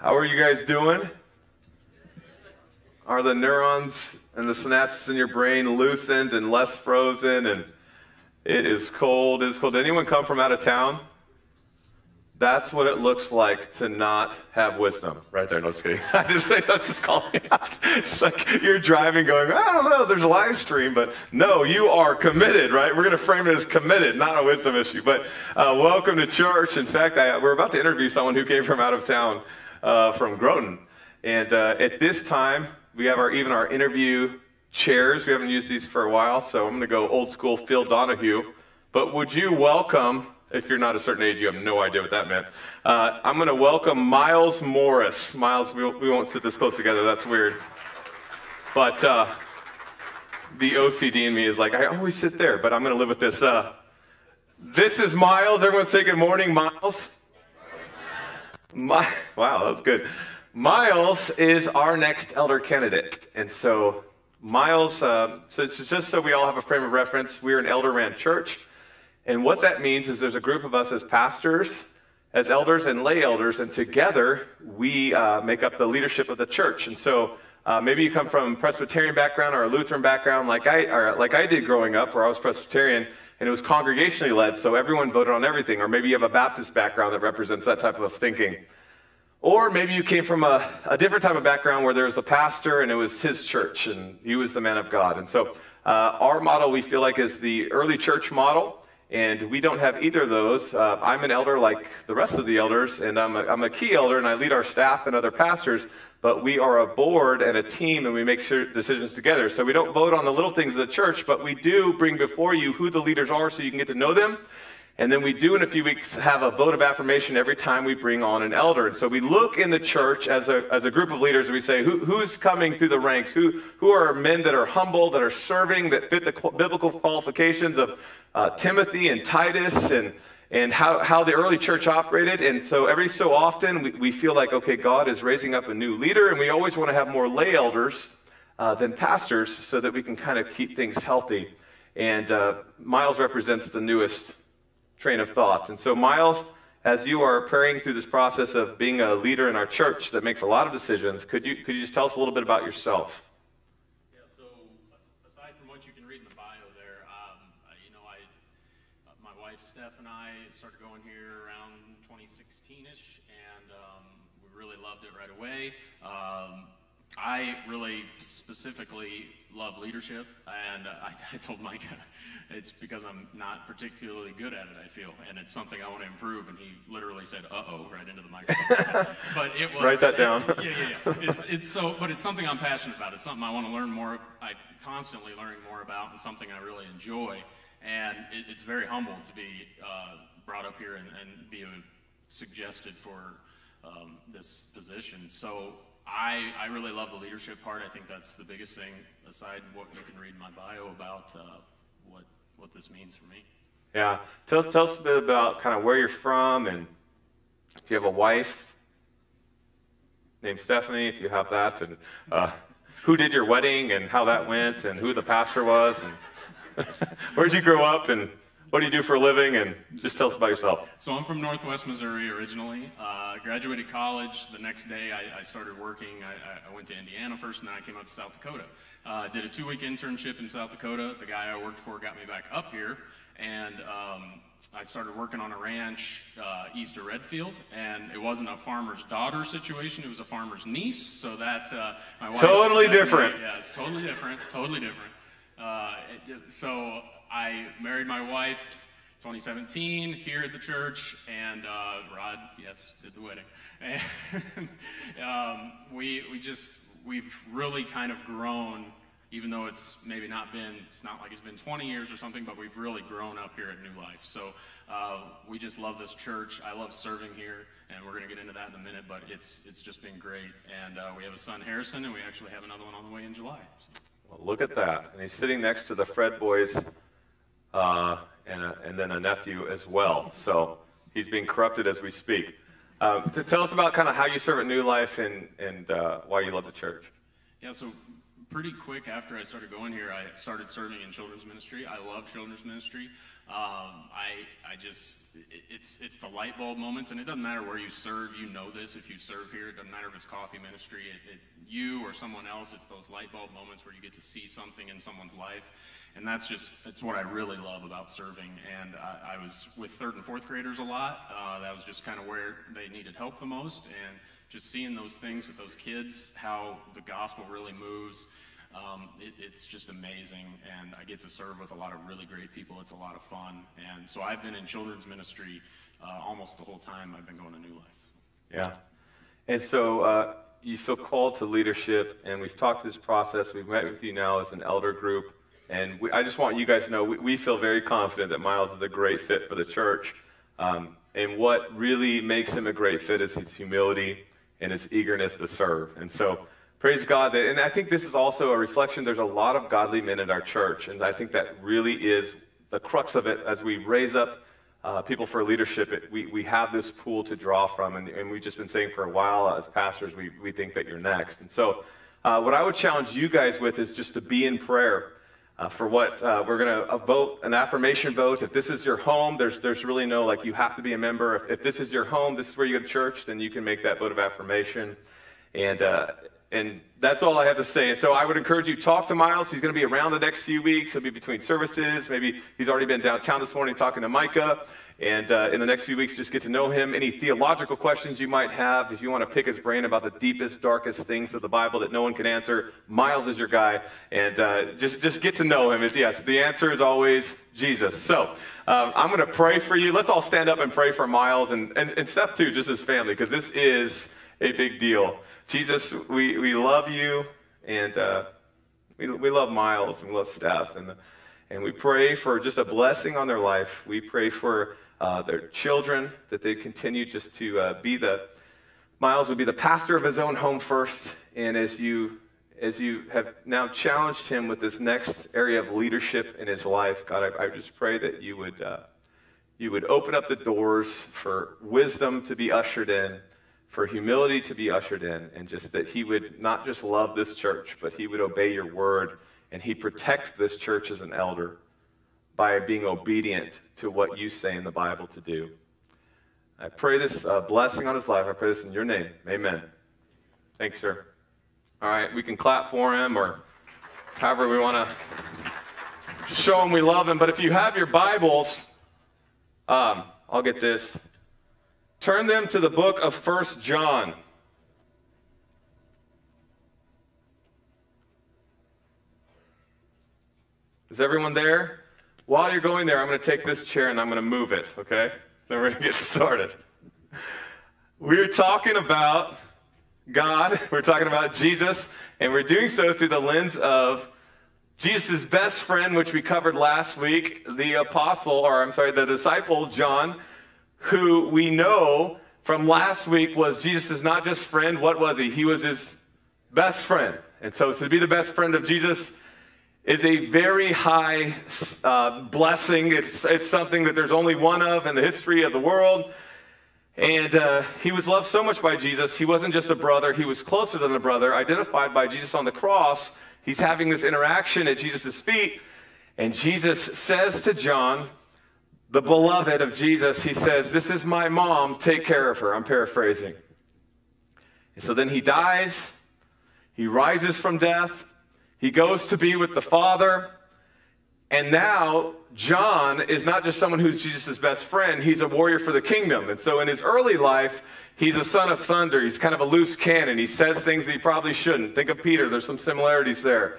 How are you guys doing? Are the neurons and the synapses in your brain loosened and less frozen? And it is cold. It is cold. Did anyone come from out of town? That's what it looks like to not have wisdom. Right there, no just kidding. I just think that's just calling me out. It's like you're driving going, I don't know, there's a live stream, but no, you are committed, right? We're going to frame it as committed, not a wisdom issue. But uh, welcome to church. In fact, I, we're about to interview someone who came from out of town, uh, from Groton. And uh, at this time, we have our even our interview chairs. We haven't used these for a while, so I'm going to go old school Phil Donahue. But would you welcome if you're not a certain age, you have no idea what that meant. Uh, I'm going to welcome Miles Morris. Miles, we, we, won't sit this close together. That's weird. But uh, the OCD in me is like, I always sit there, but I'm going to live with this. Uh, this is Miles. Everyone say good morning, Miles. My, wow, that was good. Miles is our next elder candidate. And so, Miles, uh, so just so we all have a frame of reference, we're an elder ran church. And what that means is there's a group of us as pastors, as elders, and lay elders, and together we uh, make up the leadership of the church. And so uh, maybe you come from Presbyterian background or a Lutheran background, like I, like I did growing up, where I was Presbyterian, and it was congregationally led, so everyone voted on everything. Or maybe you have a Baptist background that represents that type of thinking. Or maybe you came from a, a different type of background where there was a pastor and it was his church and he was the man of God. And so uh, our model, we feel like, is the early church model. And we don't have either of those. Uh, I'm an elder like the rest of the elders, and I'm a, I'm a key elder, and I lead our staff and other pastors. But we are a board and a team, and we make sure decisions together. So we don't vote on the little things of the church, but we do bring before you who the leaders are so you can get to know them and then we do in a few weeks have a vote of affirmation every time we bring on an elder. And so we look in the church as a, as a group of leaders and we say, Who, who's coming through the ranks? Who, who are men that are humble, that are serving, that fit the biblical qualifications of uh, Timothy and Titus and, and how, how the early church operated. And so every so often we, we feel like, okay, God is raising up a new leader and we always want to have more lay elders uh, than pastors so that we can kind of keep things healthy. And uh, Miles represents the newest train of thought. And so, Miles, as you are praying through this process of being a leader in our church that makes a lot of decisions, could you, could you just tell us a little bit about yourself? Yeah, so aside from what you can read in the bio there, um, you know, my wife Steph and I started going here around 2016-ish, and um, we really loved it right away. Um, I really specifically love leadership, and uh, I, I, told Mike it's because I'm not particularly good at it. I feel, and it's something I want to improve. And he literally said, "Uh oh," right into the microphone. but it was write that down. yeah, yeah, yeah. It's, it's so, but it's something I'm passionate about. It's something I want to learn more. I constantly learning more about, and something I really enjoy. And it, it's very humble to be uh, brought up here and, and be a, suggested for um, this position. So I, I really love the leadership part. I think that's the biggest thing, aside what you can read in my bio about uh, what, what this means for me. Yeah. Tell us, tell us a bit about kind of where you're from and if you have a wife named Stephanie, if you have that, and uh, who did your wedding and how that went and who the pastor was and where'd you grow up and what do you do for a living? And just tell us about yourself. So I'm from Northwest Missouri originally. Uh, graduated college. The next day I, I started working. I, I, went to Indiana first, and then I came up to South Dakota. Uh, did a two-week internship in South Dakota. The guy I worked for got me back up here, and um, I started working on a ranch uh, east of Redfield, and it wasn't a farmer's daughter situation; it was a farmer's niece. So that uh, my wife totally different. Yeah, it's totally different. Totally different. Uh, it, so I married my wife 2017 here at the church, and uh, Rod, yes, did the wedding. And um, we, we just, we've really kind of grown, even though it's maybe not been, it's not like it's been 20 years or something, but we've really grown up here at New Life. So uh, we just love this church. I love serving here, and we're going to get into that in a minute, but it's, it's just been great. And uh, we have a son, Harrison, and we actually have another one on the way in July. So. Well, look at that. And he's sitting next to the Fred boys uh, and, a, and then a nephew as well. So he's being corrupted as we speak. Um, to tell us about kind of how you serve at New Life and, and uh, why you love the church. Yeah, so pretty quick after I started going here, I started serving in children's ministry. I love children's ministry. Um, I, I just, it, it's, it's the light bulb moments, and it doesn't matter where you serve. You know this if you serve here. It doesn't matter if it's coffee ministry, it, it, you or someone else. It's those light bulb moments where you get to see something in someone's life, and that's just, it's what I really love about serving. And I, I was with third and fourth graders a lot. Uh, that was just kind of where they needed help the most, and just seeing those things with those kids, how the gospel really moves. Um, it, it's just amazing, and I get to serve with a lot of really great people. It's a lot of fun, and so I've been in children's ministry uh, almost the whole time I've been going to New Life. Yeah, and so uh, you feel called to leadership, and we've talked this process. We've met with you now as an elder group, and we, I just want you guys to know we, we, feel very confident that Miles is a great fit for the church. Um, and what really makes him a great fit is his humility and his eagerness to serve. And so praise God that, and I think this is also a reflection. There's a lot of godly men in our church, and I think that really is the crux of it as we raise up uh, people for leadership. It, we, we have this pool to draw from, and, and we've just been saying for a while as pastors, we, we think that you're next. And so, uh, what I would challenge you guys with is just to be in prayer. Uh, for what uh, we're going to vote an affirmation vote. If this is your home, there's there's really no like you have to be a member. If, if this is your home, this is where you go to church, then you can make that vote of affirmation. And uh, and that's all I have to say. And so I would encourage you talk to Miles. He's going to be around the next few weeks. He'll be between services. Maybe he's already been downtown this morning talking to Micah. And uh, in the next few weeks, just get to know him. Any theological questions you might have, if you want to pick his brain about the deepest, darkest things of the Bible that no one can answer, Miles is your guy. And uh, just just get to know him. It's, yes, the answer is always Jesus. So um, I'm going to pray for you. Let's all stand up and pray for Miles and and, and Steph too, just his family, because this is a big deal. Jesus, we, we love you, and uh, we, we love Miles, and we love Steph, and, and we pray for just a blessing on their life. We pray for uh, their children, that they continue just to uh, be the, Miles would be the pastor of his own home first, and as you as you have now challenged him with this next area of leadership in his life, God, I, I just pray that you would, uh, you would open up the doors for wisdom to be ushered in, for humility to be ushered in, and just that he would not just love this church, but he would obey your word and he protect this church as an elder by being obedient to what you say in the Bible to do. I pray this uh, blessing on his life. I pray this in your name. Amen. Thanks, sir. All right, we can clap for him or however we want to show him we love him. But if you have your Bibles, um, I'll get this. Turn them to the book of First John. Is everyone there? While you're going there, I'm going to take this chair and I'm going to move it, okay? Then we're going to get started. We're talking about God, we're talking about Jesus, and we're doing so through the lens of Jesus' best friend, which we covered last week, the apostle, or I'm sorry, the disciple John who we know from last week was Jesus' not just friend, what was he? He was his best friend. And so to be the best friend of Jesus is a very high uh, blessing. It's, it's something that there's only one of in the history of the world. And uh, he was loved so much by Jesus. He wasn't just a brother, he was closer than a brother, identified by Jesus on the cross. He's having this interaction at Jesus' feet. And Jesus says to John, the beloved of Jesus, he says, This is my mom, take care of her. I'm paraphrasing. And so then he dies, he rises from death, he goes to be with the Father. And now, John is not just someone who's Jesus' best friend, he's a warrior for the kingdom. And so, in his early life, he's a son of thunder. He's kind of a loose cannon. He says things that he probably shouldn't. Think of Peter, there's some similarities there.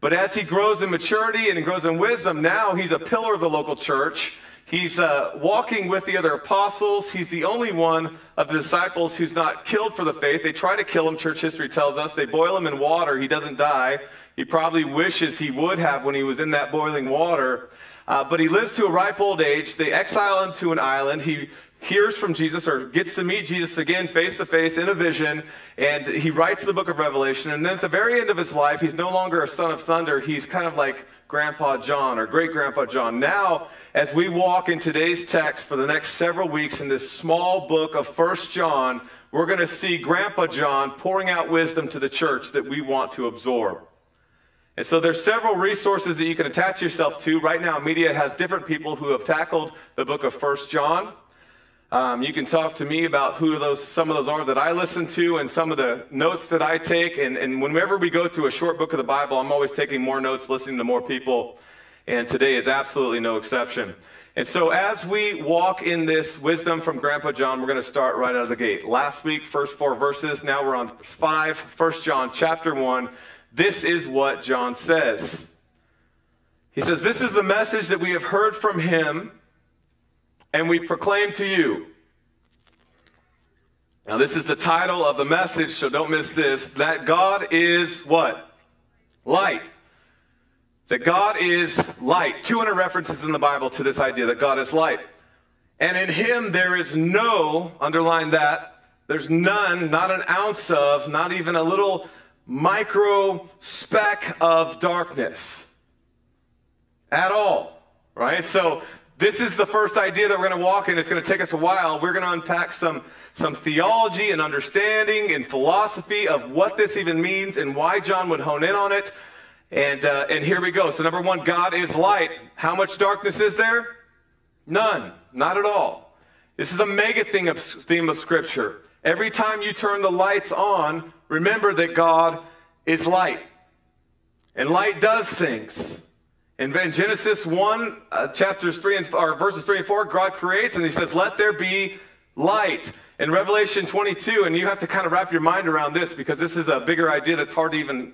But as he grows in maturity and he grows in wisdom, now he's a pillar of the local church. He's uh, walking with the other apostles. He's the only one of the disciples who's not killed for the faith. They try to kill him, church history tells us. They boil him in water. He doesn't die. He probably wishes he would have when he was in that boiling water. Uh, but he lives to a ripe old age. They exile him to an island. He hears from Jesus or gets to meet Jesus again face to face in a vision, and he writes the book of Revelation. And then at the very end of his life, he's no longer a son of thunder. He's kind of like Grandpa John or great grandpa John. Now, as we walk in today's text for the next several weeks in this small book of First John, we're going to see Grandpa John pouring out wisdom to the church that we want to absorb. And so there's several resources that you can attach yourself to. RightNow Media has different people who have tackled the book of First John. Um, you can talk to me about who those some of those are that I listen to and some of the notes that I take. And, and whenever we go through a short book of the Bible, I'm always taking more notes, listening to more people. And today is absolutely no exception. And so as we walk in this wisdom from Grandpa John, we're going to start right out of the gate. Last week, first four verses. Now we're on five, First John chapter one. This is what John says. He says, This is the message that we have heard from him and we proclaim to you. Now, this is the title of the message, so don't miss this that God is what? Light. That God is light. 200 references in the Bible to this idea that God is light. And in Him there is no, underline that, there's none, not an ounce of, not even a little micro speck of darkness at all. Right? So this is the first idea that we're going to walk in. It's going to take us a while. We're going to unpack some, some theology and understanding and philosophy of what this even means and why John would hone in on it. And, uh, and here we go. So, number one, God is light. How much darkness is there? None. Not at all. This is a mega thing of, theme of Scripture. Every time you turn the lights on, remember that God is light. And light does things. In Genesis 1, uh, chapters 3 and or verses 3 and 4, God creates and he says, Let there be light. In Revelation 22, and you have to kind of wrap your mind around this because this is a bigger idea that's hard to even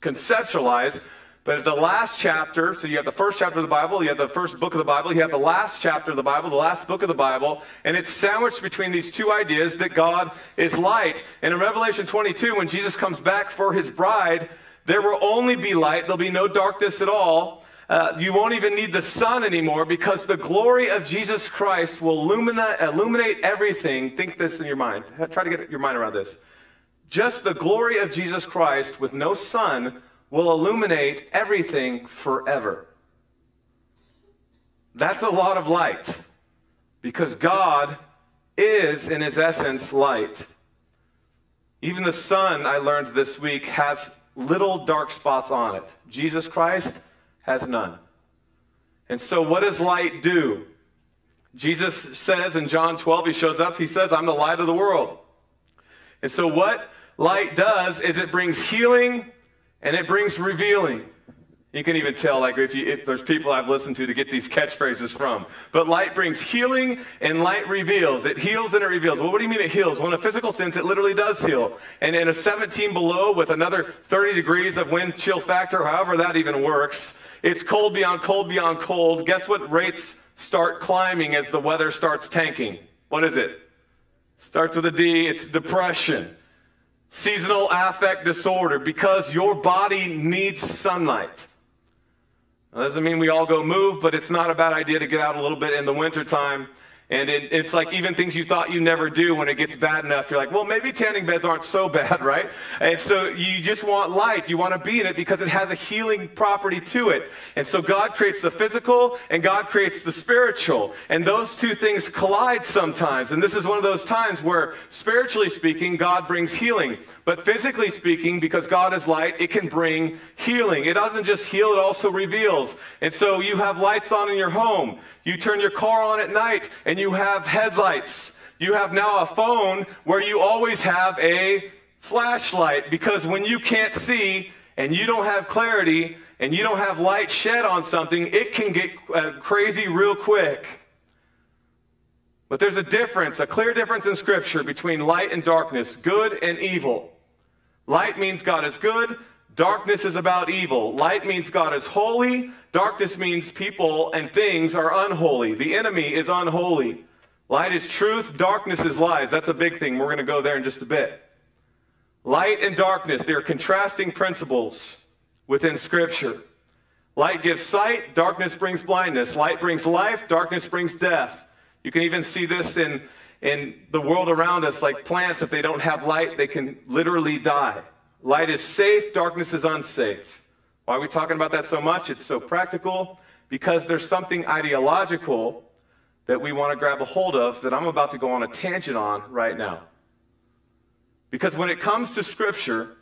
conceptualize. But it's the last chapter. So you have the first chapter of the Bible, you have the first book of the Bible, you have the last chapter of the Bible, the last book of the Bible, and it's sandwiched between these two ideas that God is light. And in Revelation 22, when Jesus comes back for his bride, there will only be light, there'll be no darkness at all. Uh, you won't even need the sun anymore because the glory of Jesus Christ will illuminate, illuminate everything. Think this in your mind. Try to get your mind around this. Just the glory of Jesus Christ with no sun will illuminate everything forever. That's a lot of light because God is, in his essence, light. Even the sun, I learned this week, has little dark spots on it. Jesus Christ has none. And so, what does light do? Jesus says in John 12, he shows up, he says, I'm the light of the world. And so, what light does is it brings healing and it brings revealing. You can even tell, like, if, you, if, there's people I've listened to to get these catchphrases from. But light brings healing and light reveals. It heals and it reveals. Well, what do you mean it heals? Well, in a physical sense, it literally does heal. And in a 17 below with another 30 degrees of wind chill factor, however that even works, it's cold beyond cold beyond cold. Guess what rates start climbing as the weather starts tanking? What is it? Starts with a D, it's depression. Seasonal affect disorder because your body needs sunlight. Doesn't mean we all go move, but it's not a bad idea to get out a little bit in the wintertime. And it, it's like even things you thought you never do when it gets bad enough, you're like, well, maybe tanning beds aren't so bad, right? And so you just want light. You want to be in it because it has a healing property to it. And so God creates the physical and God creates the spiritual. And those two things collide sometimes. And this is one of those times where, spiritually speaking, God brings healing. But physically speaking, because God is light, it can bring healing. It doesn't just heal, it also reveals. And so you have lights on in your home. You turn your car on at night and you have headlights. You have now a phone where you always have a flashlight because when you can't see and you don't have clarity and you don't have light shed on something, it can get uh, crazy real quick. But there's a difference, a clear difference in Scripture between light and darkness, good and evil. Light means God is good, darkness is about evil. Light means God is holy, darkness means people and things are unholy. The enemy is unholy. Light is truth, darkness is lies. That's a big thing. We're going to go there in just a bit. Light and darkness, they are contrasting principles within Scripture. Light gives sight, darkness brings blindness. Light brings life, darkness brings death. You can even see this in in the world around us, like plants, if they don't have light, they can literally die. Light is safe, darkness is unsafe. Why are we talking about that so much? It's so practical because there's something ideological that we want to grab a hold of that I'm about to go on a tangent on right now. Because when it comes to Scripture,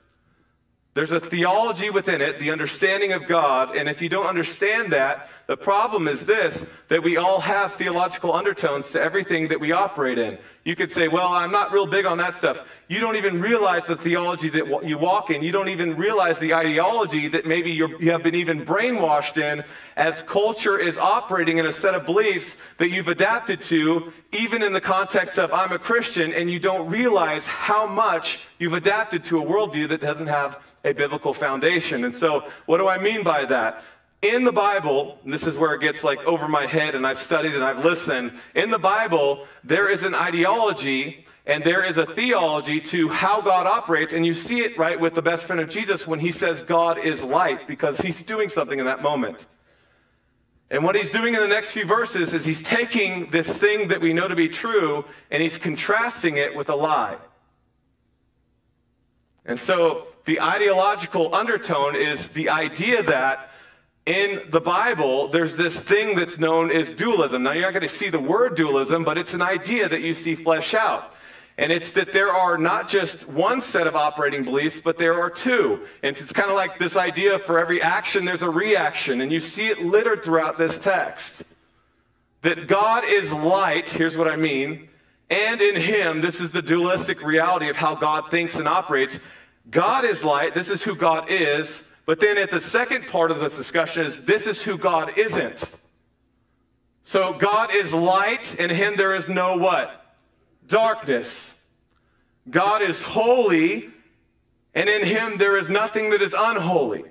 There's a theology within it, the understanding of God, and if you don't understand that, the problem is this that we all have theological undertones to everything that we operate in. You could say, Well, I'm not real big on that stuff. You don't even realize the theology that you walk in. You don't even realize the ideology that maybe you have been even brainwashed in as culture is operating in a set of beliefs that you've adapted to, even in the context of I'm a Christian, and you don't realize how much you've adapted to a worldview that doesn't have a biblical foundation. And so, what do I mean by that? In the Bible, this is where it gets like over my head, and I've studied and I've listened. In the Bible, there is an ideology and there is a theology to how God operates, and you see it right with the best friend of Jesus when he says God is light because he's doing something in that moment. And what he's doing in the next few verses is he's taking this thing that we know to be true and he's contrasting it with a lie. And so the ideological undertone is the idea that in the Bible, there's this thing that's known as dualism. Now, you're not going to see the word dualism, but it's an idea that you see flesh out. And it's that there are not just one set of operating beliefs, but there are two. And it's kind of like this idea for every action, there's a reaction. And you see it littered throughout this text. That God is light, here's what I mean, and in Him, this is the dualistic reality of how God thinks and operates. God is light, this is who God is, but then at the second part of this discussion is this is who God isn't. So God is light, and in Him there is no what? Darkness. God is holy, and in Him there is nothing that is unholy.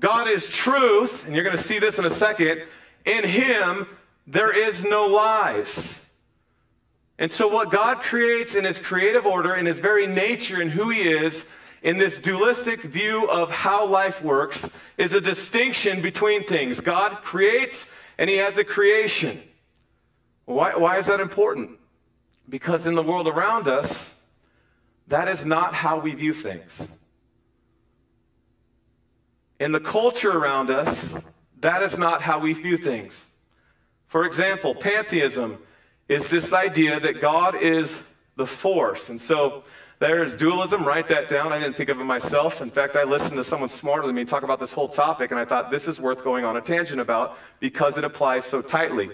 God is truth, and you're going to see this in a second. In Him there is no lies. And so, what God creates in His creative order, in His very nature, and who He is, in this dualistic view of how life works, is a distinction between things. God creates and He has a creation. Why, why is that important? Because in the world around us, that is not how we view things. In the culture around us, that is not how we view things. For example, pantheism is this idea that God is the force. And so there's dualism, write that down. I didn't think of it myself. In fact, I listened to someone smarter than me talk about this whole topic, and I thought this is worth going on a tangent about because it applies so tightly.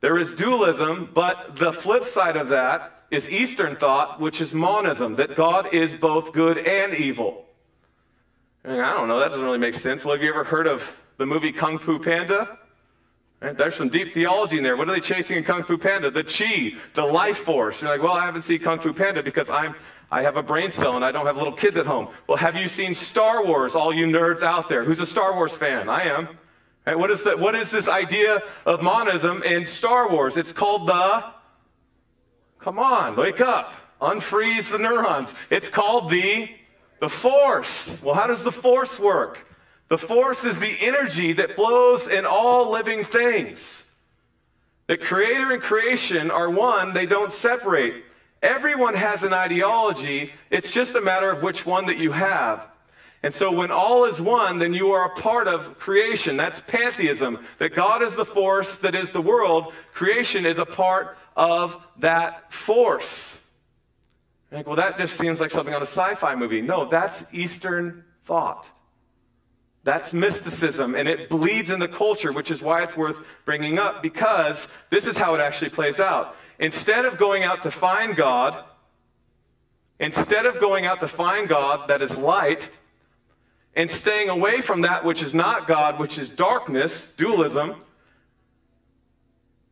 There is dualism, but the flip side of that is Eastern thought, which is monism, that God is both good and evil. And I don't know, that doesn't really make sense. Well, have you ever heard of the movie Kung Fu Panda? Right? There's some deep theology in there. What are they chasing in Kung Fu Panda? The chi, the life force. You're like, well, I haven't seen Kung Fu Panda because I'm, I have a brain cell and I don't have little kids at home. Well, have you seen Star Wars, all you nerds out there? Who's a Star Wars fan? I am. Right? What, is the, what is this idea of monism in Star Wars? It's called the, come on, wake up, unfreeze the neurons. It's called the, the force. Well, how does the force work? The force is the energy that flows in all living things. The creator and creation are one, they don't separate. Everyone has an ideology, it's just a matter of which one that you have. And so when all is one, then you are a part of creation. That's pantheism, that God is the force that is the world. Creation is a part of that force. Like, well, that just seems like something on a sci fi movie. No, that's Eastern thought. That's mysticism, and it bleeds into culture, which is why it's worth bringing up, because this is how it actually plays out. Instead of going out to find God, instead of going out to find God that is light, and staying away from that which is not God, which is darkness, dualism,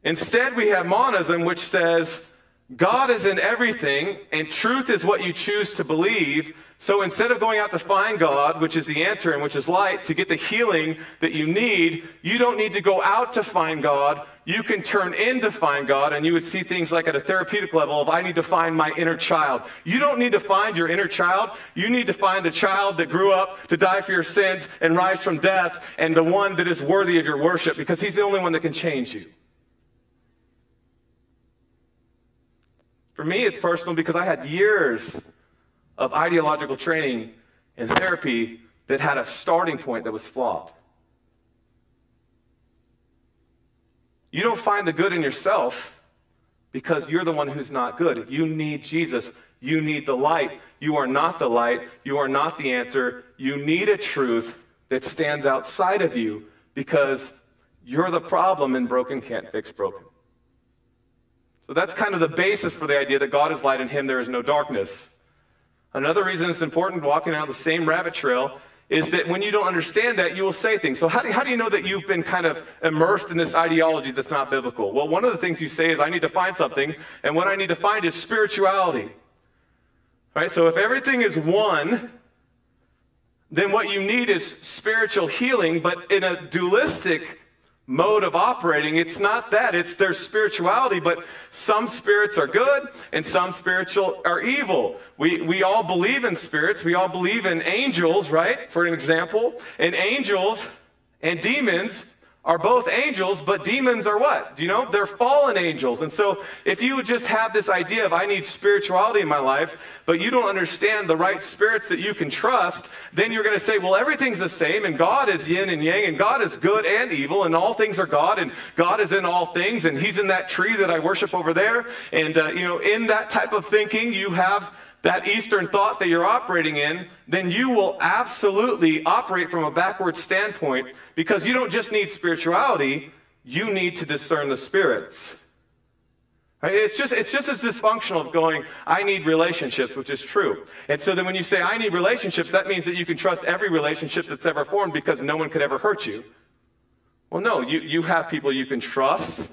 instead we have monism, which says, God is in everything, and truth is what you choose to believe. So instead of going out to find God, which is the answer and which is light, to get the healing that you need, you don't need to go out to find God. You can turn in to find God, and you would see things like at a therapeutic level of, I need to find my inner child. You don't need to find your inner child. You need to find the child that grew up to die for your sins and rise from death, and the one that is worthy of your worship, because he's the only one that can change you. For me, it's personal because I had years of ideological training and therapy that had a starting point that was flawed. You don't find the good in yourself because you're the one who's not good. You need Jesus. You need the light. You are not the light. You are not the answer. You need a truth that stands outside of you because you're the problem and broken can't fix broken. So that's kind of the basis for the idea that God is light and him there is no darkness. Another reason it's important walking down the same rabbit trail is that when you don't understand that, you will say things. So, how do, how do you know that you've been kind of immersed in this ideology that's not biblical? Well, one of the things you say is, I need to find something, and what I need to find is spirituality. Right? So, if everything is one, then what you need is spiritual healing, but in a dualistic mode of operating. It's not that, it's their spirituality, but some spirits are good and some spiritual are evil. We, we all believe in spirits, we all believe in angels, right? For an example, and angels and demons are both angels, but demons are what? Do you know? They're fallen angels. And so if you just have this idea of I need spirituality in my life, but you don't understand the right spirits that you can trust, then you're going to say, well, everything's the same, and God is yin and yang, and God is good and evil, and all things are God, and God is in all things, and He's in that tree that I worship over there. And, uh, you know, in that type of thinking, you have that Eastern thought that you're operating in, then you will absolutely operate from a backward standpoint because you don't just need spirituality, you need to discern the spirits. It's just, it's just as dysfunctional of going, I need relationships, which is true. And so then when you say, I need relationships, that means that you can trust every relationship that's ever formed because no one could ever hurt you. Well, no, you, you have people you can trust,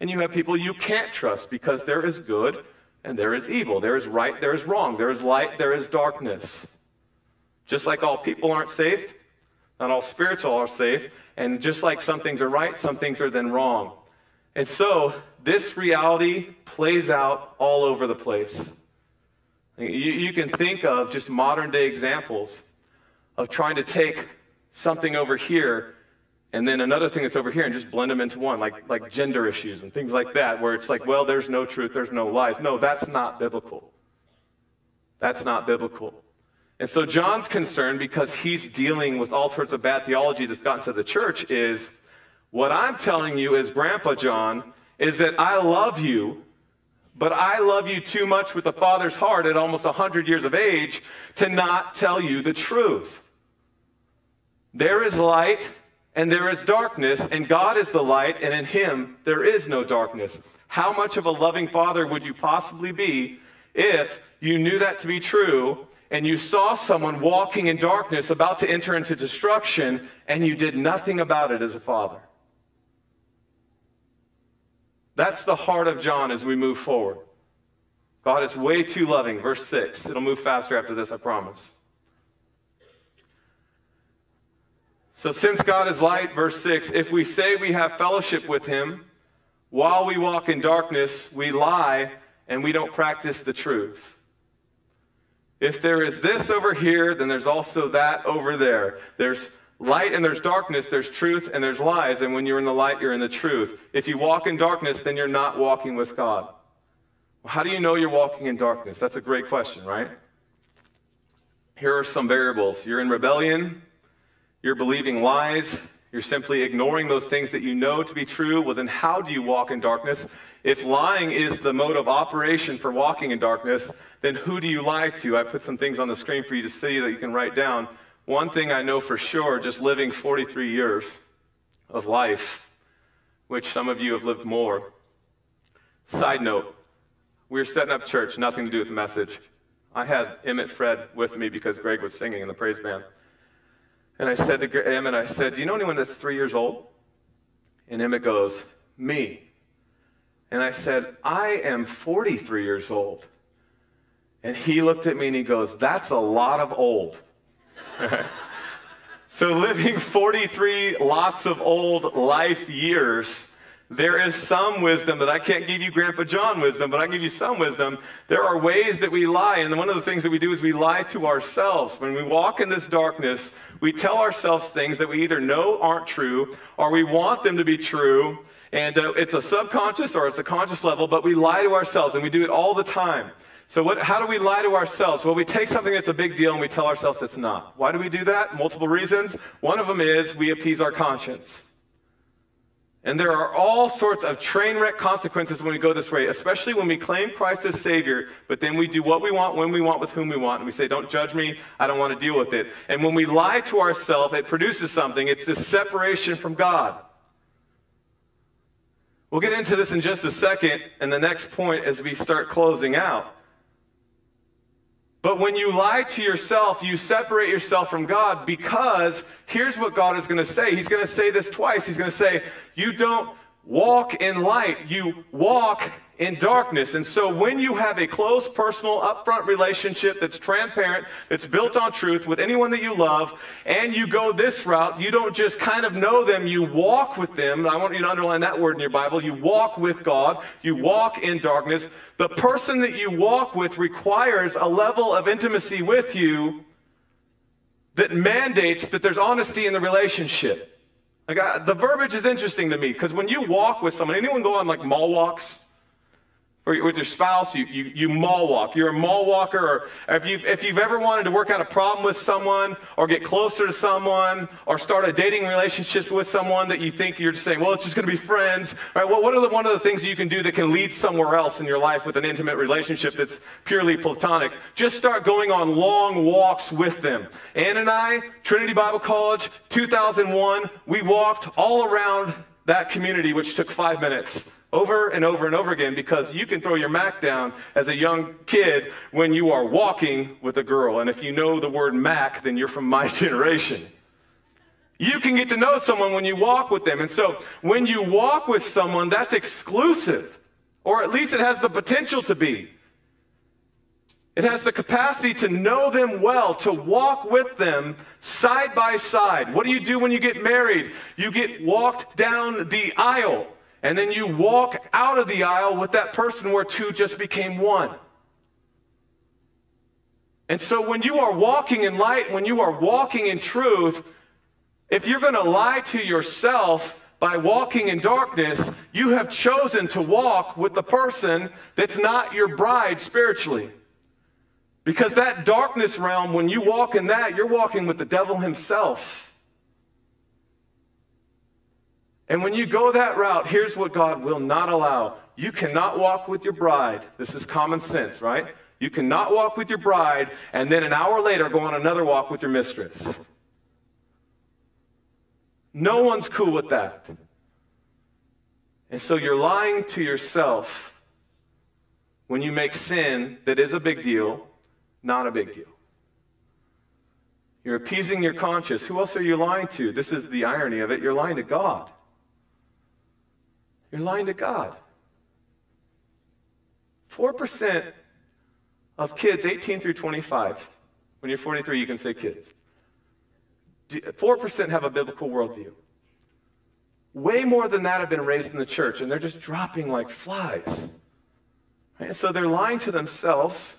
and you have people you can't trust because there is good and there is evil. There is right, there is wrong. There is light, there is darkness. Just like all people aren't safe, not all spirits are safe. And just like some things are right, some things are then wrong. And so this reality plays out all over the place. You, you can think of just modern day examples of trying to take something over here and then another thing that's over here and just blend them into one, like, like gender issues and things like that, where it's like, well, there's no truth, there's no lies. No, that's not biblical. That's not biblical. And so John's concern, because he's dealing with all sorts of bad theology that's gotten to the church, is what I'm telling you is Grandpa John is that I love you, but I love you too much with the Father's heart at almost 100 years of age to not tell you the truth. There is light and there is darkness, and God is the light, and in him there is no darkness. How much of a loving father would you possibly be if you knew that to be true and you saw someone walking in darkness about to enter into destruction and you did nothing about it as a father? That's the heart of John as we move forward. God is way too loving. Verse 6. It'll move faster after this, I promise. So, since God is light, verse 6, if we say we have fellowship with him while we walk in darkness, we lie and we don't practice the truth. If there is this over here, then there's also that over there. There's light and there's darkness, there's truth and there's lies. And when you're in the light, you're in the truth. If you walk in darkness, then you're not walking with God. How do you know you're walking in darkness? That's a great question, right? Here are some variables. You're in rebellion, you're believing lies. You're simply ignoring those things that you know to be true. Well, then how do you walk in darkness? If lying is the mode of operation for walking in darkness, then who do you lie to? I put some things on the screen for you to see that you can write down. One thing I know for sure, just living 43 years of life, which some of you have lived more. Side note, we were setting up church, nothing to do with the message. I had Emmett Fred with me because Greg was singing in the praise band. And I said to Emmett, I said, Do you know anyone that's three years old? And Emmett goes, Me. And I said, I am 43 years old. And he looked at me and he goes, That's a lot of old. so living 43 lots of old life years there is some wisdom that I can't give you Grandpa John wisdom, but I can give you some wisdom. There are ways that we lie, and one of the things that we do is we lie to ourselves. When we walk in this darkness, we tell ourselves things that we either know aren't true or we want them to be true. And uh, it's a subconscious or it's a conscious level, but we lie to ourselves, and we do it all the time. So, what, how do we lie to ourselves? Well, we take something that's a big deal and we tell ourselves it's not. Why do we do that? Multiple reasons. One of them is we appease our conscience. And there are all sorts of train wreck consequences when we go this way, especially when we claim Christ as Savior, but then we do what we want, when we want, with whom we want. And we say, Don't judge me, I don't want to deal with it. And when we lie to ourselves, it produces something. It's this separation from God. We'll get into this in just a second, and the next point as we start closing out. But when you lie to yourself, you separate yourself from God because here's what God is going to say. He's going to say this twice. He's going to say, You don't walk in light, you walk in darkness. And so when you have a close, personal, upfront relationship that's transparent, that's built on truth with anyone that you love, and you go this route, you don't just kind of know them, you walk with them. I want you to underline that word in your Bible. You walk with God, you walk in darkness. The person that you walk with requires a level of intimacy with you that mandates that there's honesty in the relationship. Like I, the verbiage is interesting to me because when you walk with someone, anyone go on like mall walks? Or with your spouse, you, you, you mall walk. You're a mall walker, or if you've, if you've ever wanted to work out a problem with someone, or get closer to someone, or start a dating relationship with someone that you think you're just saying, well, it's just going to be friends. Right? Well, what are the, one of the things you can do that can lead somewhere else in your life with an intimate relationship that's purely platonic? Just start going on long walks with them. Ann and I, Trinity Bible College, 2001, we walked all around that community, which took five minutes over and over and over again because you can throw your Mac down as a young kid when you are walking with a girl. And if you know the word Mac, then you're from my generation. You can get to know someone when you walk with them. And so when you walk with someone, that's exclusive, or at least it has the potential to be. It has the capacity to know them well, to walk with them side by side. What do you do when you get married? You get walked down the aisle. And then you walk out of the aisle with that person where two just became one. And so when you are walking in light, when you are walking in truth, if you're going to lie to yourself by walking in darkness, you have chosen to walk with the person that's not your bride spiritually. Because that darkness realm, when you walk in that, you're walking with the devil himself. And when you go that route, here's what God will not allow. You cannot walk with your bride. This is common sense, right? You cannot walk with your bride and then an hour later go on another walk with your mistress. No one's cool with that. And so you're lying to yourself when you make sin that is a big deal not a big deal. You're appeasing your conscience. Who else are you lying to? This is the irony of it. You're lying to God. You're lying to God. 4% of kids 18 through 25, when you're 43, you can say kids. 4% have a biblical worldview. Way more than that have been raised in the church, and they're just dropping like flies. Right? So they're lying to themselves.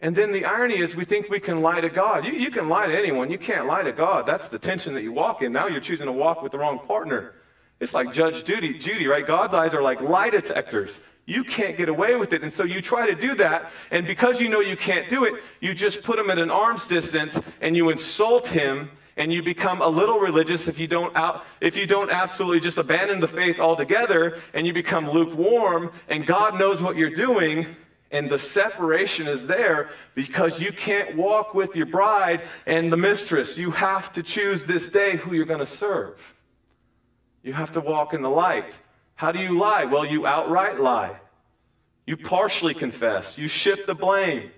And then the irony is, we think we can lie to God. You, you can lie to anyone, you can't lie to God. That's the tension that you walk in. Now you're choosing to walk with the wrong partner. It's like Judge Judy, Judy, right? God's eyes are like lie detectors. You can't get away with it. And so you try to do that. And because you know you can't do it, you just put him at an arm's distance and you insult him and you become a little religious if you don't out, if you don't absolutely just abandon the faith altogether and you become lukewarm and God knows what you're doing and the separation is there because you can't walk with your bride and the mistress. You have to choose this day who you're going to serve. You have to walk in the light. How do you lie? Well, you outright lie. You partially confess. You shift the blame.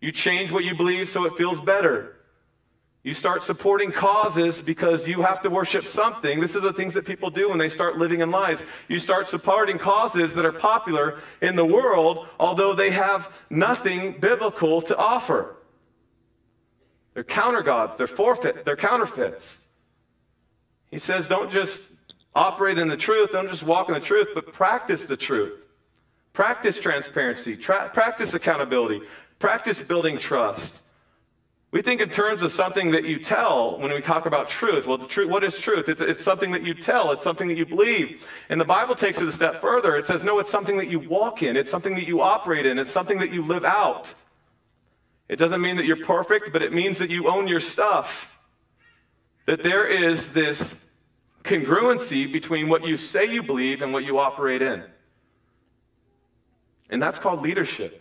You change what you believe so it feels better. You start supporting causes because you have to worship something. This is the things that people do when they start living in lies. You start supporting causes that are popular in the world, although they have nothing biblical to offer. They're counter gods, they're forfeit, they're counterfeits. He says, don't just operate in the truth, don't just walk in the truth, but practice the truth. Practice transparency, tra- practice accountability, practice building trust. We think in terms of something that you tell when we talk about truth. Well, the truth, what is truth? It's, it's something that you tell, it's something that you believe. And the Bible takes it a step further. It says, no, it's something that you walk in, it's something that you operate in, it's something that you live out. It doesn't mean that you're perfect, but it means that you own your stuff. That there is this congruency between what you say you believe and what you operate in. And that's called leadership.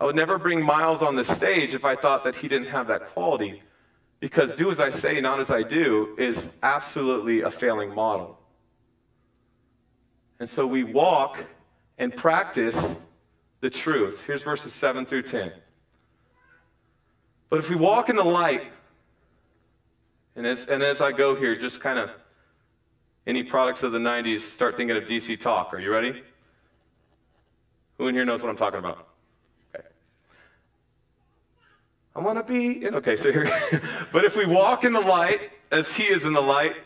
I would never bring Miles on the stage if I thought that he didn't have that quality, because do as I say, not as I do, is absolutely a failing model. And so we walk and practice the truth. Here's verses 7 through 10. But if we walk in the light, and as, and as I go here, just kind of any products of the 90s, start thinking of DC Talk. Are you ready? Who in here knows what I'm talking about? Okay. I want to be in. Okay, so here. but if we walk in the light as He is in the light,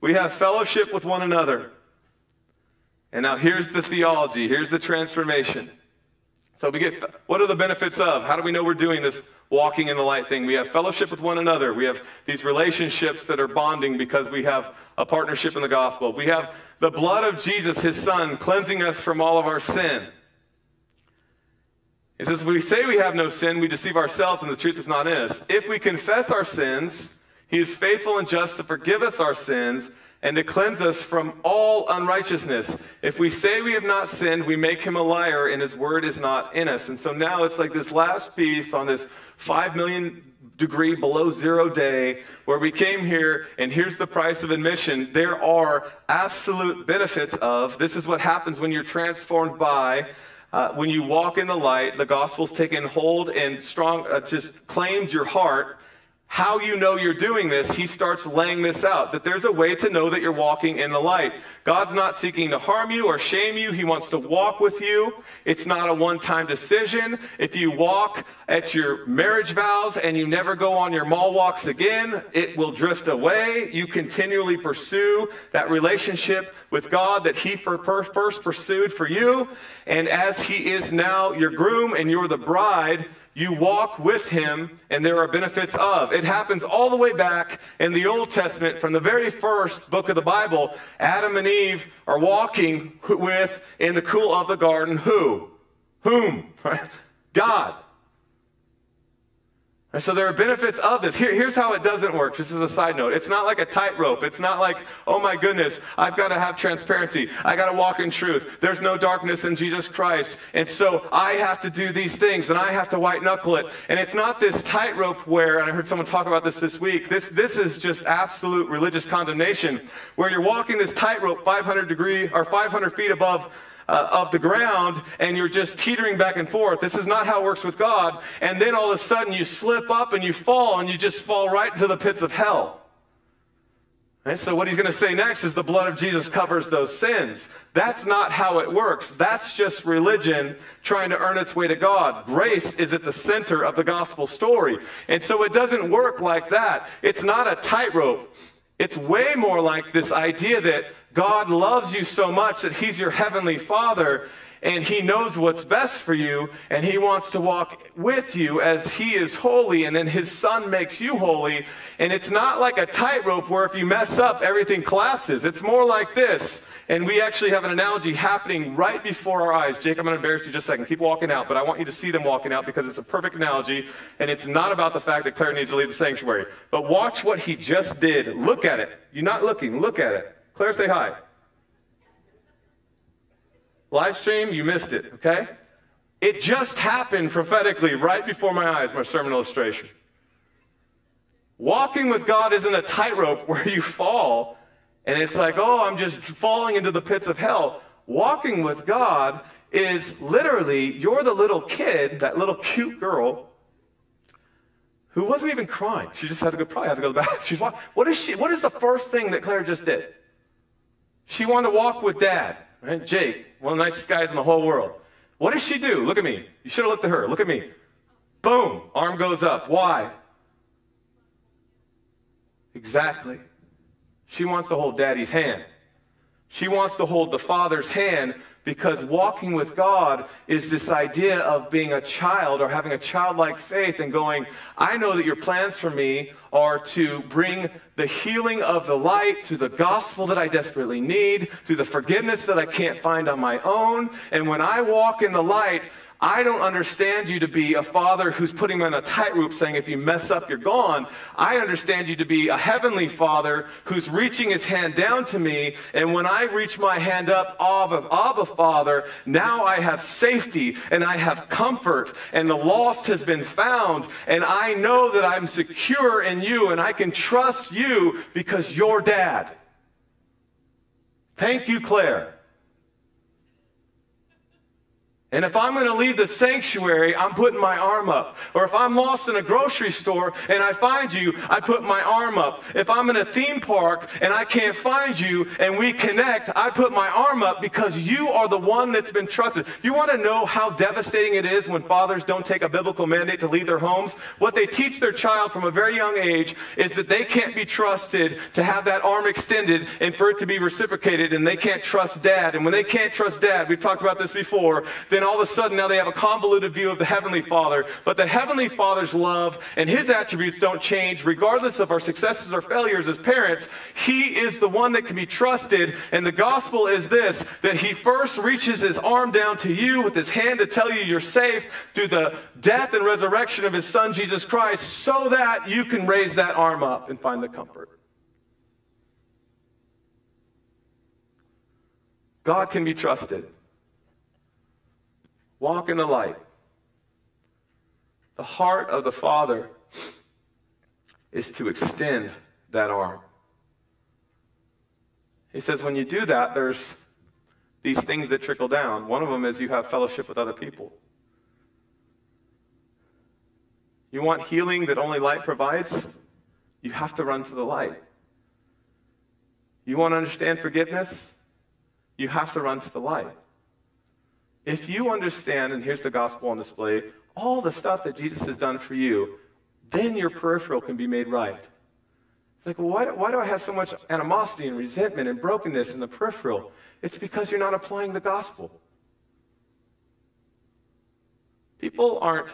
we have fellowship with one another. And now here's the theology, here's the transformation. So we get what are the benefits of? How do we know we're doing this walking in the light thing? We have fellowship with one another. We have these relationships that are bonding because we have a partnership in the gospel. We have the blood of Jesus, his son, cleansing us from all of our sin. He says, we say we have no sin, we deceive ourselves and the truth is not in us. If we confess our sins, he is faithful and just to forgive us our sins and to cleanse us from all unrighteousness. If we say we have not sinned, we make him a liar, and his word is not in us. And so now it's like this last piece on this five million degree below zero day where we came here, and here's the price of admission. There are absolute benefits of this is what happens when you're transformed by. Uh, when you walk in the light, the gospel's taken hold and strong, uh, just claimed your heart how you know you're doing this, he starts laying this out that there's a way to know that you're walking in the light. God's not seeking to harm you or shame you, He wants to walk with you. It's not a one time decision. If you walk at your marriage vows and you never go on your mall walks again, it will drift away. You continually pursue that relationship with God that He first pursued for you. And as He is now your groom and you're the bride, you walk with him, and there are benefits of. It happens all the way back in the Old Testament, from the very first book of the Bible. Adam and Eve are walking with, in the cool of the garden, who? Whom? God. And so there are benefits of this. Here, here's how it doesn't work, just as a side note. It's not like a tightrope. It's not like, oh my goodness, I've got to have transparency. I got to walk in truth. There's no darkness in Jesus Christ. And so I have to do these things and I have to white knuckle it. And it's not this tightrope where, and I heard someone talk about this this week, this, this is just absolute religious condemnation, where you're walking this tightrope 500 degree or 500 feet above uh, of the ground and you're just teetering back and forth. This is not how it works with God. And then all of a sudden you slip up and you fall and you just fall right into the pits of hell. And so, what he's going to say next is the blood of Jesus covers those sins. That's not how it works. That's just religion trying to earn its way to God. Grace is at the center of the gospel story. And so, it doesn't work like that. It's not a tightrope. It's way more like this idea that God loves you so much that He's your heavenly Father and He knows what's best for you and He wants to walk with you as He is holy and then His Son makes you holy. And it's not like a tightrope where if you mess up, everything collapses. It's more like this. And we actually have an analogy happening right before our eyes. Jake, I'm going to embarrass you just a second. Keep walking out, but I want you to see them walking out because it's a perfect analogy. And it's not about the fact that Claire needs to leave the sanctuary. But watch what he just did. Look at it. You're not looking, look at it. Claire, say hi. Live stream, you missed it, okay? It just happened prophetically right before my eyes, my sermon illustration. Walking with God isn't a tightrope where you fall and it's like, oh, I'm just falling into the pits of hell. Walking with God is literally you're the little kid, that little cute girl who wasn't even crying. She just had to go, probably had to go to the bathroom. She's walking. What is she? What is the first thing that Claire just did? She wanted to walk with dad, right? Jake, one of the nicest guys in the whole world. What does she do? Look at me. You should have looked at her. Look at me. Boom, arm goes up. Why? Exactly. She wants to hold daddy's hand. She wants to hold the father's hand because walking with God is this idea of being a child or having a childlike faith and going, I know that your plans for me are to bring the healing of the light to the gospel that I desperately need, to the forgiveness that I can't find on my own. And when I walk in the light, I don't understand you to be a father who's putting me on a tightrope saying, if you mess up, you're gone. I understand you to be a heavenly father who's reaching his hand down to me. And when I reach my hand up, Abba, Abba Father, now I have safety and I have comfort and the lost has been found. And I know that I'm secure in you and I can trust you because you're dad. Thank you, Claire. And if I'm going to leave the sanctuary, I'm putting my arm up. Or if I'm lost in a grocery store and I find you, I put my arm up. If I'm in a theme park and I can't find you and we connect, I put my arm up because you are the one that's been trusted. You want to know how devastating it is when fathers don't take a biblical mandate to leave their homes? What they teach their child from a very young age is that they can't be trusted to have that arm extended and for it to be reciprocated, and they can't trust dad. And when they can't trust dad, we've talked about this before, then all of a sudden now they have a convoluted view of the Heavenly Father. But the Heavenly Father's love and His attributes don't change regardless of our successes or failures as parents. He is the one that can be trusted. And the gospel is this that He first reaches His arm down to you with His hand to tell you you're safe through the death and resurrection of His Son, Jesus Christ, so that you can raise that arm up and find the comfort. God can be trusted. Walk in the light. The heart of the Father is to extend that arm. He says, when you do that, there's these things that trickle down. One of them is you have fellowship with other people. You want healing that only light provides? You have to run to the light. You want to understand forgiveness? You have to run to the light. If you understand, and here's the gospel on display, all the stuff that Jesus has done for you, then your peripheral can be made right. It's like, well, why, why do I have so much animosity and resentment and brokenness in the peripheral? It's because you're not applying the gospel. People aren't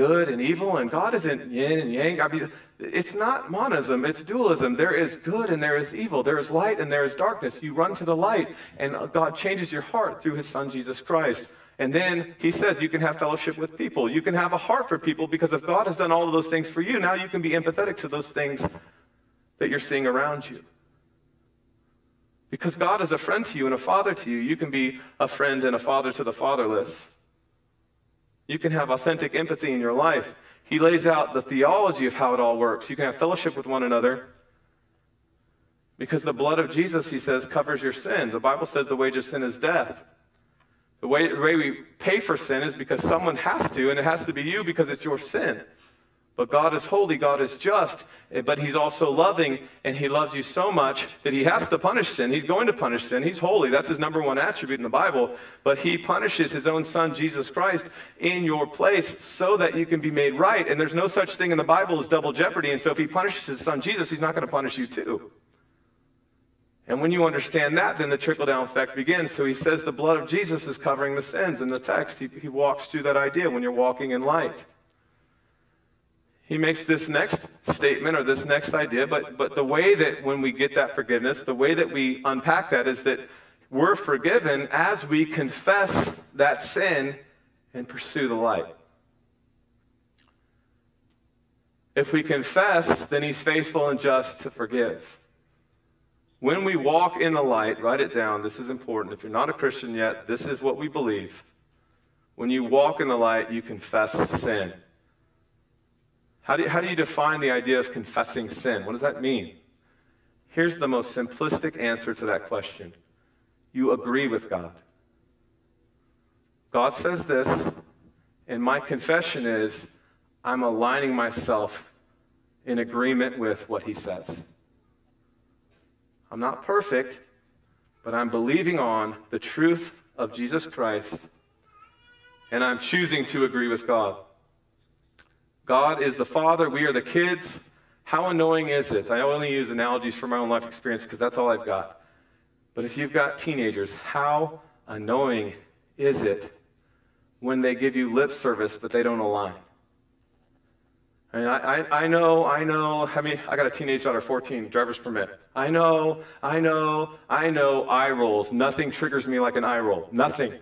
good and evil, and God isn't yin and yang. I mean, it's not monism, it's dualism. There is good and there is evil. There is light and there is darkness. You run to the light, and God changes your heart through his son, Jesus Christ. And then he says you can have fellowship with people. You can have a heart for people because if God has done all of those things for you, now you can be empathetic to those things that you're seeing around you. Because God is a friend to you and a father to you, you can be a friend and a father to the fatherless. You can have authentic empathy in your life. He lays out the theology of how it all works. You can have fellowship with one another because the blood of Jesus, he says, covers your sin. The Bible says the wage of sin is death. The way, the way we pay for sin is because someone has to, and it has to be you because it's your sin. But God is holy, God is just, eh, but He's also loving, and He loves you so much that He has to punish sin. He's going to punish sin. He's holy. That's His number one attribute in the Bible. But He punishes His own Son, Jesus Christ, in your place so that you can be made right. And there's no such thing in the Bible as double jeopardy. And so if He punishes His Son, Jesus, He's not going to punish you too. And when you understand that, then the trickle down effect begins. So he says the blood of Jesus is covering the sins in the text. He, he walks through that idea when you're walking in light he makes this next statement or this next idea, but, but the way that when we get that forgiveness, the way that we unpack that is that we're forgiven as we confess that sin and pursue the light. If we confess, then he's faithful and just to forgive. When we walk in the light, write it down. This is important. If you're not a Christian yet, this is what we believe. When you walk in the light, you confess sin. How do, you, how do you define the idea of confessing sin? What does that mean? Here's the most simplistic answer to that question you agree with God. God says this, and my confession is I'm aligning myself in agreement with what He says. I'm not perfect, but I'm believing on the truth of Jesus Christ, and I'm choosing to agree with God. God is the father, we are the kids. How annoying is it? I only use analogies from my own life experience because that's all I've got. But if you've got teenagers, how annoying is it when they give you lip service but they don't align? I, mean, I, I, I know, I know. I mean, I got a teenage daughter, 14, driver's permit. I know, I know, I know eye rolls. Nothing triggers me like an eye roll. Nothing.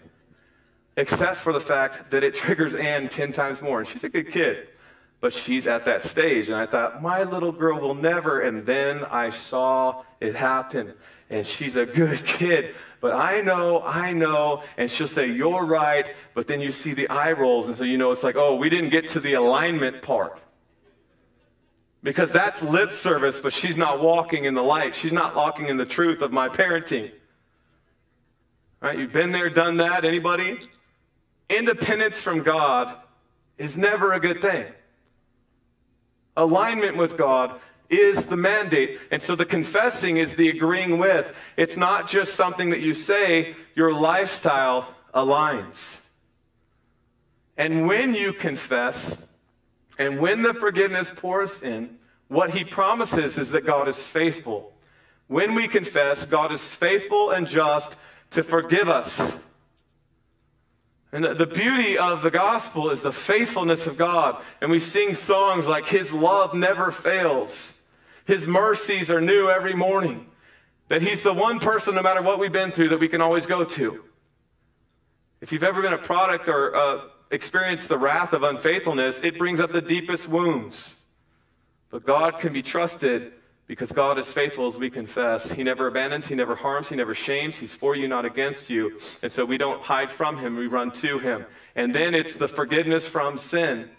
except for the fact that it triggers Anne 10 times more. And she's a good kid, but she's at that stage. And I thought, my little girl will never. And then I saw it happen. And she's a good kid, but I know, I know. And she'll say, You're right. But then you see the eye rolls. And so you know, it's like, Oh, we didn't get to the alignment part. Because that's lip service, but she's not walking in the light. She's not walking in the truth of my parenting. All right, you've been there, done that. Anybody? Independence from God is never a good thing. Alignment with God is the mandate. And so the confessing is the agreeing with. It's not just something that you say, your lifestyle aligns. And when you confess, and when the forgiveness pours in, what he promises is that God is faithful. When we confess, God is faithful and just to forgive us. And the, the, beauty of the gospel is the faithfulness of God. And we sing songs like, His love never fails, His mercies are new every morning. That He's the one person, no matter what we've been through, that we can always go to. If you've ever been a product or uh, experienced the wrath of unfaithfulness, it brings up the deepest wounds. But God can be trusted because God is faithful as we confess. He never abandons, He never harms, He never shames. He's for you, not against you. And so we don't hide from Him, we run to Him. And then it's the forgiveness from sin.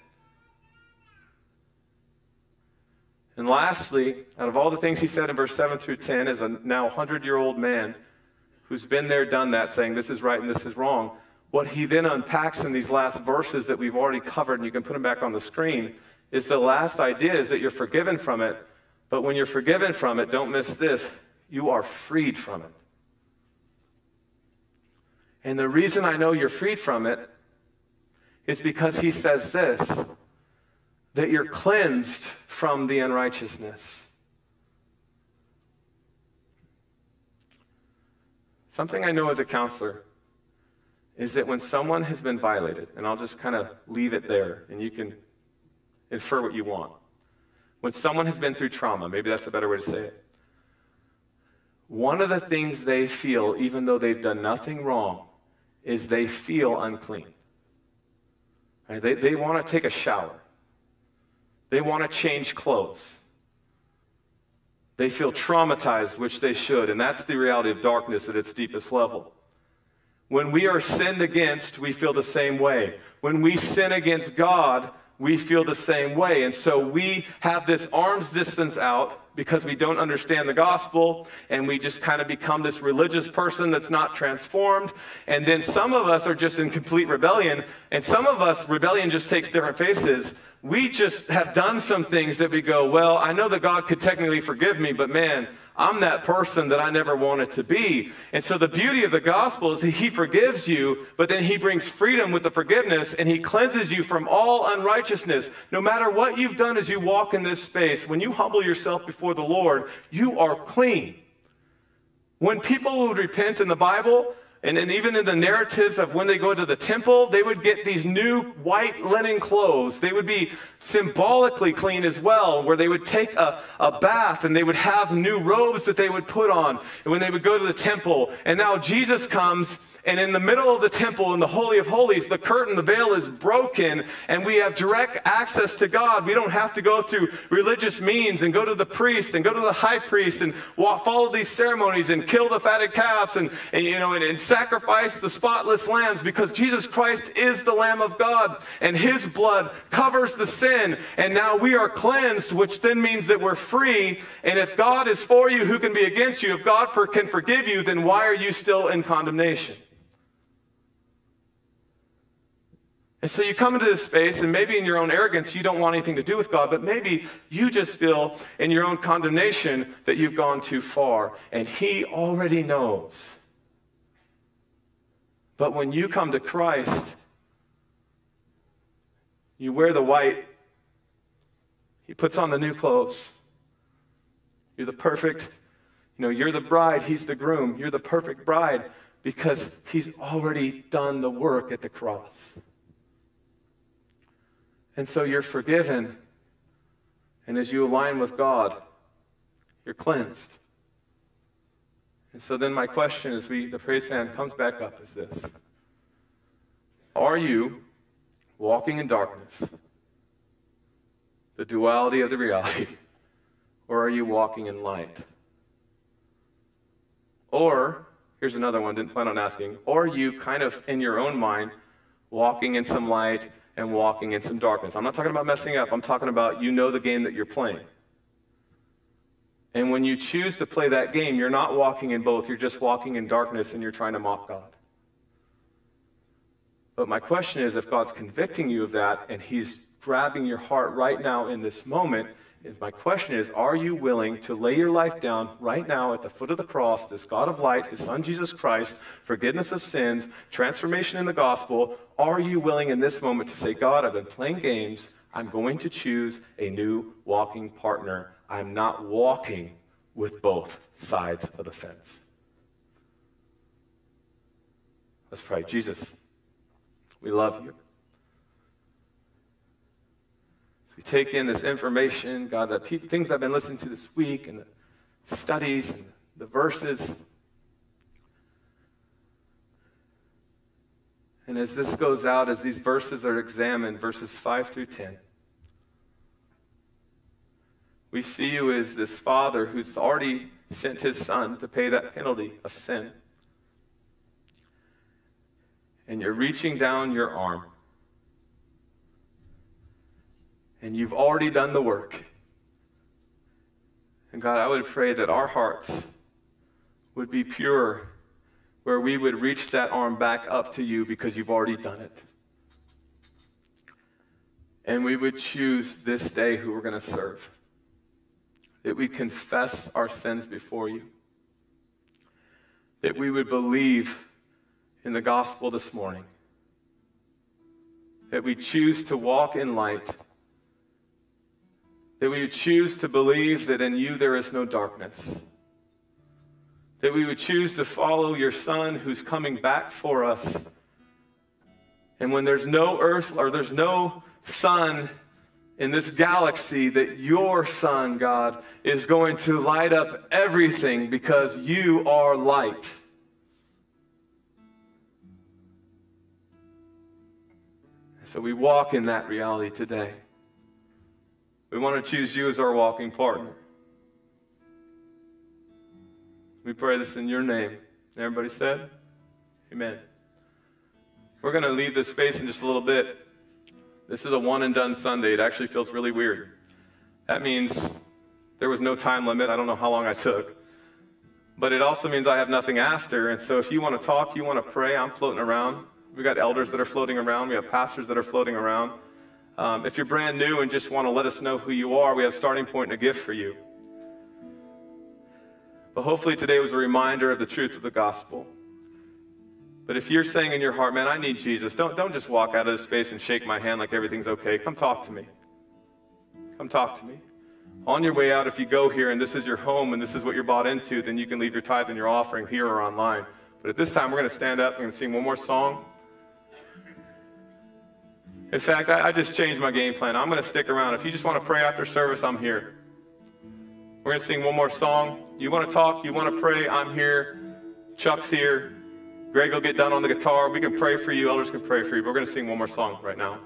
And lastly, out of all the things He said in verse 7 through 10, as a now 100 year old man who's been there, done that, saying this is right and this is wrong, what he then unpacks in these last verses that we've already covered, and you can put them back on the screen, is the last idea is that you're forgiven from it. But when you're forgiven from it, don't miss this, you are freed from it. And the reason I know you're freed from it is because he says this that you're cleansed from the unrighteousness. Something I know as a counselor is that when someone has been violated, and I'll just kind of leave it there, and you can infer what you want. When someone has been through trauma, maybe that's a better way to say it, one of the things they feel, even though they've done nothing wrong, is they feel unclean. Right? They, they want to take a shower. They want to change clothes. They feel traumatized, which they should, and that's the reality of darkness at its deepest level. When we are sinned against, we feel the same way. When we sin against God, we feel the same way. And so we have this arm's distance out because we don't understand the gospel and we just kind of become this religious person that's not transformed. And then some of us are just in complete rebellion. And some of us, rebellion just takes different faces. We just have done some things that we go, well, I know that God could technically forgive me, but man, I'm that person that I never wanted to be. And so the beauty of the gospel is that he forgives you, but then he brings freedom with the forgiveness and he cleanses you from all unrighteousness. No matter what you've done as you walk in this space, when you humble yourself before the Lord, you are clean. When people would repent in the Bible, and, and even in the narratives of when they go to the temple, they would get these new white linen clothes. They would be symbolically clean as well, where they would take a, a bath and they would have new robes that they would put on when they would go to the temple. And now Jesus comes and in the middle of the temple, in the Holy of Holies, the curtain, the veil is broken, and we have direct access to God. We don't have to go through religious means and go to the priest and go to the high priest and walk, follow these ceremonies and kill the fatted calves and, and you know and, and sacrifice the spotless lambs because Jesus Christ is the Lamb of God and His blood covers the sin, and now we are cleansed, which then means that we're free. And if God is for you, who can be against you? If God for, can forgive you, then why are you still in condemnation? And so you come into this space, and maybe in your own arrogance, you don't want anything to do with God, but maybe you just feel in your own condemnation that you've gone too far, and He already knows. But when you come to Christ, you wear the white, He puts on the new clothes. You're the perfect, you know, you're the bride, He's the groom. You're the perfect bride because He's already done the work at the cross. And so you're forgiven. And as you align with God, you're cleansed. And so then my question as we the praise band comes back up is this. Are you walking in darkness, the duality of the reality, or are you walking in light? Or, here's another one, didn't plan on asking, or are you kind of in your own mind walking in some light and walking in some darkness? I'm not talking about messing up, I'm talking about you know the game that you're playing. And when you choose to play that game, you're not walking in both, you're just walking in darkness and you're trying to mock God. But my question is if God's convicting you of that and He's grabbing your heart right now in this moment, is my question is are you willing to lay your life down right now at the foot of the cross, this God of light, His Son Jesus Christ, forgiveness of sins, transformation in the gospel? Are you willing in this moment to say, God, I've been playing games. I'm going to choose a new walking partner. I'm not walking with both sides of the fence. Let's pray. Jesus. We love you. As we take in this information, God, the things I've been listening to this week and the studies and the verses. And as this goes out, as these verses are examined, verses 5 through 10, we see you as this father who's already sent his son to pay that penalty of sin and you're reaching down your arm. And you've already done the work. And God, I would pray that our hearts would be pure, where we would reach that arm back up to you because you've already done it. And we would choose this day who we're going to serve. That we confess our sins before you. That we would believe in the gospel this morning. That we choose to walk in light. That we would choose to believe that in you there is no darkness. That we would choose to follow your Son who's coming back for us. And when there's no earth or there's no sun in this galaxy, that your Son, God, is going to light up everything because you are light. So we walk in that reality today. We want to choose you as our walking partner. We pray this in your name. Everybody said? Amen. We're going to leave this space in just a little bit. This is a one and done Sunday. It actually feels really weird. That means there was no time limit. I don't know how long I took. But it also means I have nothing after. And so if you want to talk, you want to pray, I'm floating around. We've got elders that are floating around. We have pastors that are floating around. Um, if you're brand new and just want to let us know who you are, we have a starting point and a gift for you. But hopefully today was a reminder of the truth of the gospel. But if you're saying in your heart, man, I need Jesus, don't, don't just walk out of this space and shake my hand like everything's okay. Come talk to me. Come talk to me. On your way out, if you go here and this is your home and this is what you're bought into, then you can leave your tithe and your offering here or online. But at this time, we're going to stand up. We're going to sing one more song. In fact, I, I just changed my game plan. I'm going to stick around. If you just want to pray after service, I'm here. We're going to sing one more song. You want to talk? You want to pray? I'm here. Chuck's here. Greg will get done on the guitar. We can pray for you. Elders can pray for you. But we're going to sing one more song right now.